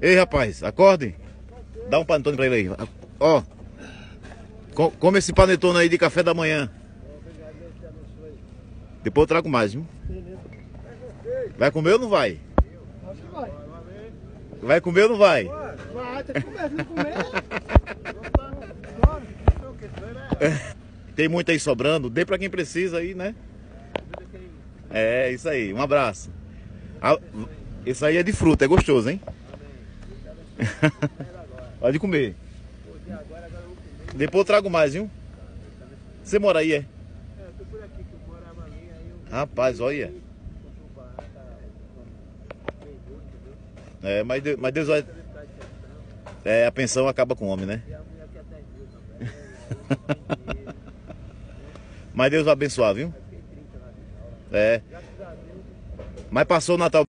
Ei, rapaz, acordem. Dá um panetone pra ele aí. Ó. Co- Come esse panetone aí de café da manhã. Depois eu trago mais, viu? Vai comer ou não vai? Acho que vai. Vai comer ou não vai? Tem muito aí sobrando. Dê pra quem precisa aí, né? É, isso aí. Um abraço. Ah, Isso aí é de fruta, é gostoso, hein? Pode comer. Depois eu trago mais, viu? Você mora aí, é? Rapaz, olha. É, mas mas Deus vai. É, a pensão acaba com o homem, né? Mas Deus vai abençoar, viu? É. Mas passou o Natal.